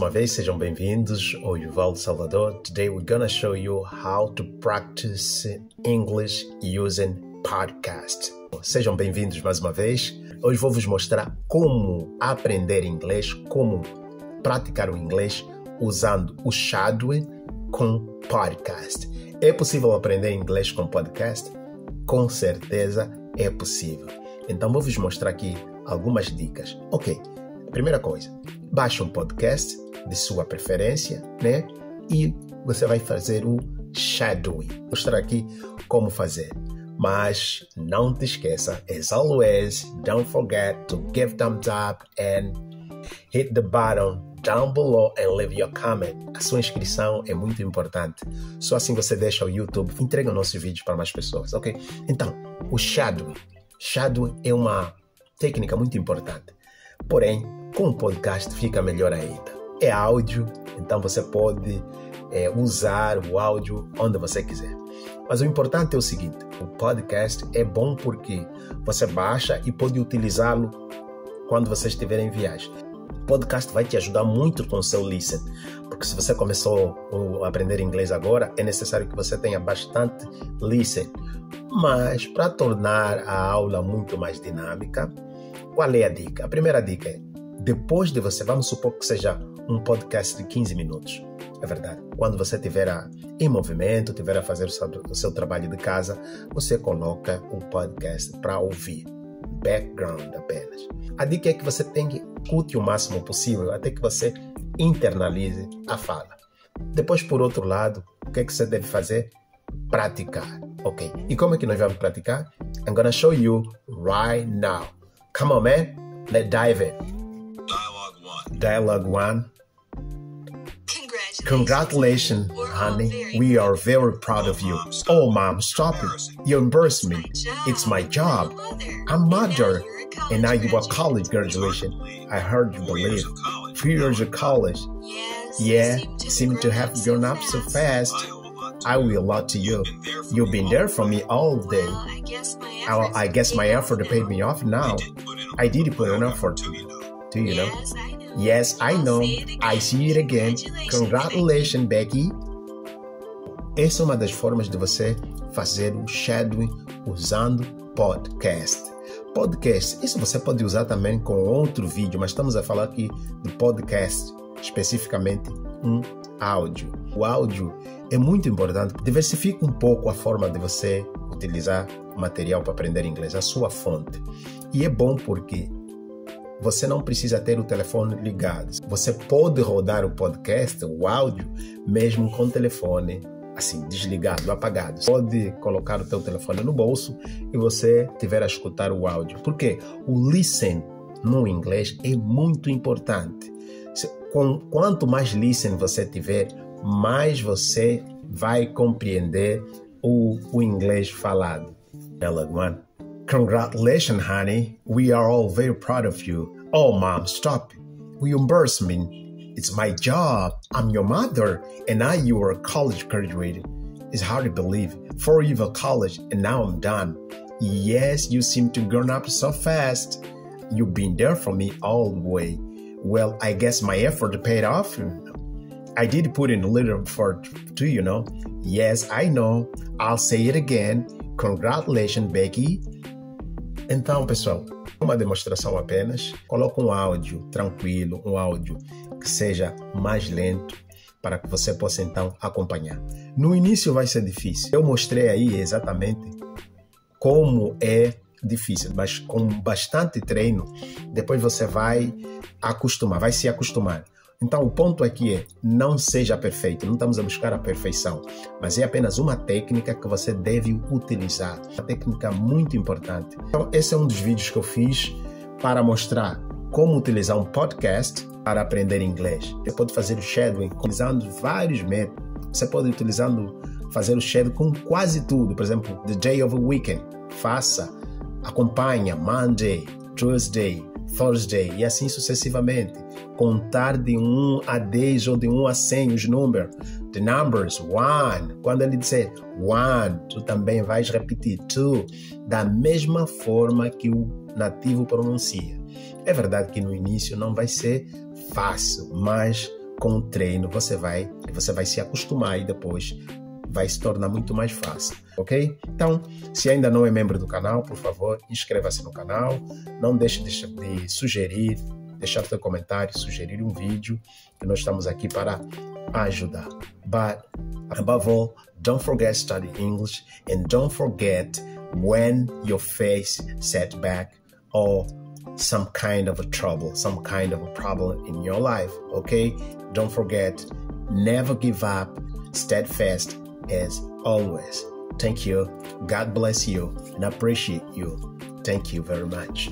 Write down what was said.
uma vez, sejam bem-vindos ao Yuval Salvador. Today we're gonna show you how to practice English using podcast. Sejam bem-vindos mais uma vez. Hoje vou vos mostrar como aprender inglês, como praticar o inglês usando o shadowing com podcast. É possível aprender inglês com podcast? Com certeza é possível. Então vou vos mostrar aqui algumas dicas. Ok, primeira coisa, baixe um podcast de sua preferência, né? E você vai fazer o shadowing. Vou mostrar aqui como fazer. Mas não te esqueça, as always, don't forget to give thumbs up and hit the button down below and leave your comment. A sua inscrição é muito importante. Só assim você deixa o YouTube, entrega nossos vídeos para mais pessoas, ok? Então, o shadowing. Shadowing é uma técnica muito importante. Porém, com o podcast fica melhor ainda. É áudio, então você pode é, usar o áudio onde você quiser. Mas o importante é o seguinte: o podcast é bom porque você baixa e pode utilizá-lo quando você estiver em viagem. O podcast vai te ajudar muito com o seu listen, porque se você começou a aprender inglês agora, é necessário que você tenha bastante listen. Mas para tornar a aula muito mais dinâmica, qual é a dica? A primeira dica é depois de você, vamos supor que seja um podcast de 15 minutos. É verdade. Quando você estiver em movimento, estiver a fazer o seu, o seu trabalho de casa, você coloca o podcast para ouvir. Background apenas. A dica é que você tenha que escute o máximo possível até que você internalize a fala. Depois, por outro lado, o que, é que você deve fazer? Praticar. Ok. E como é que nós vamos praticar? I'm gonna show you right now. Come on, man. Let's dive in. Dialogue 1. Congratulations, Congratulations, honey. We are very proud of you. Oh, mom, stop it. You embarrass me. It's my job. I'm mother. And now you are college graduation. I heard you believe. Three years of college. Yeah, seem to have grown up so fast. I will a lot to you. You've been there for me all day. I guess my I, I guess my effort paid me off now. I did put an effort. Do you know? Yes, I know. I see it again. Congratulations, Becky. Essa é uma das formas de você fazer o shadowing usando podcast. Podcast, isso você pode usar também com outro vídeo, mas estamos a falar aqui do podcast, especificamente um áudio. O áudio é muito importante. Diversifique um pouco a forma de você utilizar material para aprender inglês, a sua fonte. E é bom porque você não precisa ter o telefone ligado. Você pode rodar o podcast, o áudio, mesmo com o telefone assim, desligado, apagado. Pode colocar o teu telefone no bolso e você tiver a escutar o áudio. Porque o listen no inglês é muito importante. Com, quanto mais listen você tiver, mais você vai compreender o, o inglês falado. Ela, one. Congratulations, honey. We are all very proud of you. Oh, mom, stop. You embarrass me. It's my job. I'm your mother, and now you are a college graduate. It's hard to believe. Four years of college, and now I'm done. Yes, you seem to grown up so fast. You've been there for me all the way. Well, I guess my effort paid off. I did put in a little effort too, you know. Yes, I know. I'll say it again. Congratulations, Becky. Então, pessoal, uma demonstração apenas. Coloque um áudio tranquilo, um áudio que seja mais lento para que você possa então acompanhar. No início vai ser difícil. Eu mostrei aí exatamente como é difícil, mas com bastante treino, depois você vai acostumar, vai se acostumar. Então, o ponto aqui é: não seja perfeito, não estamos a buscar a perfeição, mas é apenas uma técnica que você deve utilizar. Uma técnica muito importante. Então, esse é um dos vídeos que eu fiz para mostrar como utilizar um podcast para aprender inglês. Você pode fazer o shadowing utilizando vários métodos. Você pode utilizando fazer o shadowing com quase tudo. Por exemplo, the day of a weekend. Faça, acompanha Monday, Tuesday, Thursday e assim sucessivamente. Contar de 1 a 10 ou de 1 a 100 os números. The numbers, one. Quando ele disser one, tu também vais repetir two, da mesma forma que o nativo pronuncia. É verdade que no início não vai ser fácil, mas com o treino você vai, você vai se acostumar e depois vai se tornar muito mais fácil, ok? Então, se ainda não é membro do canal, por favor, inscreva-se no canal. Não deixe de, sugerir, deixar seu comentário, sugerir um vídeo, que nós estamos aqui para ajudar. But above all, don't forget to study English and don't forget when you face setback or some kind of a trouble, some kind of a problem in your life. Okay? Don't forget, never give up, steadfast as always. Thank you. God bless you and appreciate you. Thank you very much.